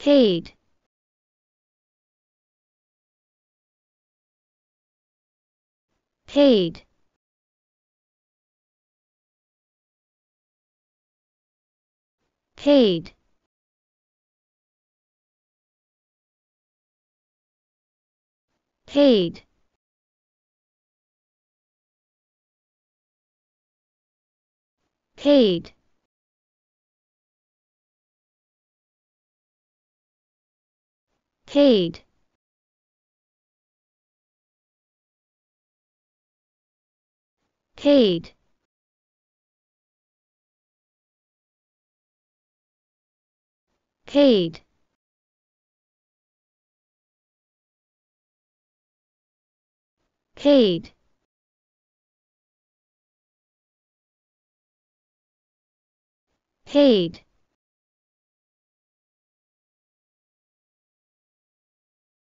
paid. Paid. Paid. Paid. Paid Paid. Paid. Paid. Paid. Paid.